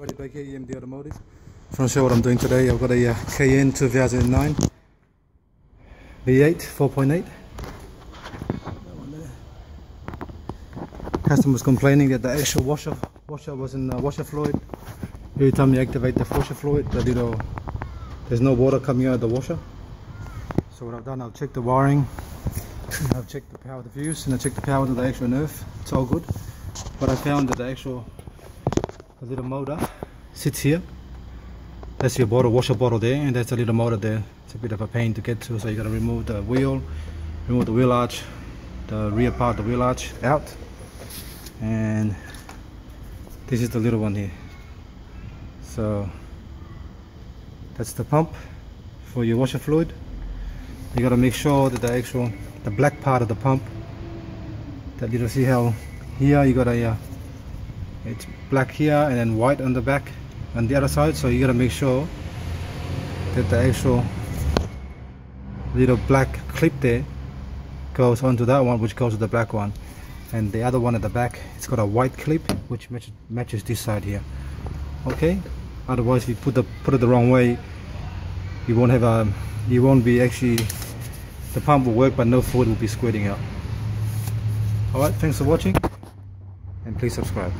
Ready back here, EMD Automotive. Want to show what I'm doing today. I've got a uh, Cayenne 2009 V8 4.8. Customer's complaining that the actual washer washer was in uh, washer fluid. Every time you activate the washer fluid, the little there's no water coming out of the washer. So what I've done, I've checked the wiring, I've checked the power of the fuse, and I checked the power to the actual nerve. It's all good. But I found that the actual a little motor. Sits here. That's your bottle washer bottle there and that's a little motor there. It's a bit of a pain to get to so you gotta remove the wheel remove the wheel arch the rear part of the wheel arch out. And this is the little one here. So that's the pump for your washer fluid. You gotta make sure that the actual the black part of the pump that you see how here you got a uh, it's black here and then white on the back on the other side. So you gotta make sure that the actual little black clip there goes onto that one which goes to the black one. And the other one at the back it's got a white clip which match, matches this side here. Okay? Otherwise if you put the put it the wrong way you won't have a you won't be actually the pump will work but no fluid will be squirting out. Alright thanks for watching and please subscribe